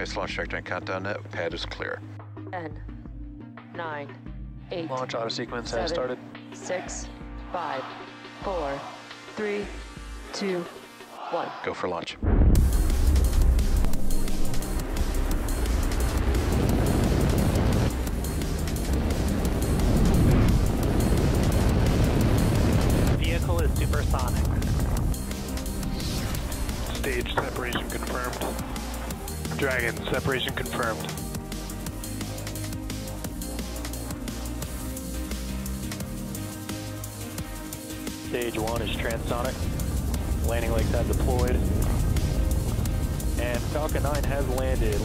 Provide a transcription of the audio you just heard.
Nice launch trajectory and countdown net. Pad is clear. 10, 9, 8, Launch auto sequence Seven. has started. 6, 5, 4, 3, 2, 1. Go for launch. Vehicle is supersonic. Stage separation confirmed. Dragon, separation confirmed. Stage one is transonic. Landing legs have deployed. And Falcon 9 has landed.